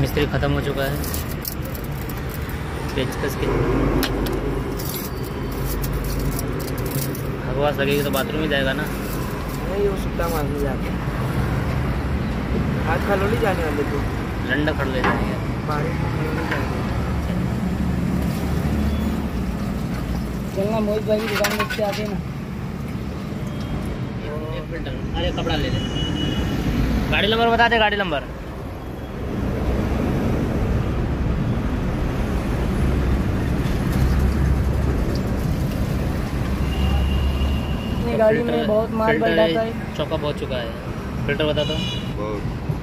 मिस्त्री ख़त्म हो चुका है। पेचकस के भगवास लगेगी तो बाथरूम ही जाएगा ना। नहीं वो मारने जाते हैं आज खलोली जाने वाले तो। डंडा खड़ ले जाएँगे। चलना मोहित भाई की दुकान में से आते ना। अरे कपड़ा ले ले। गाड़ी नंबर बता दे गाड़ी नंबर। गाड़ी में बहुत माल बन जाता है चौका बहुत चुका है। फ़िल्टर बता दो बहुत।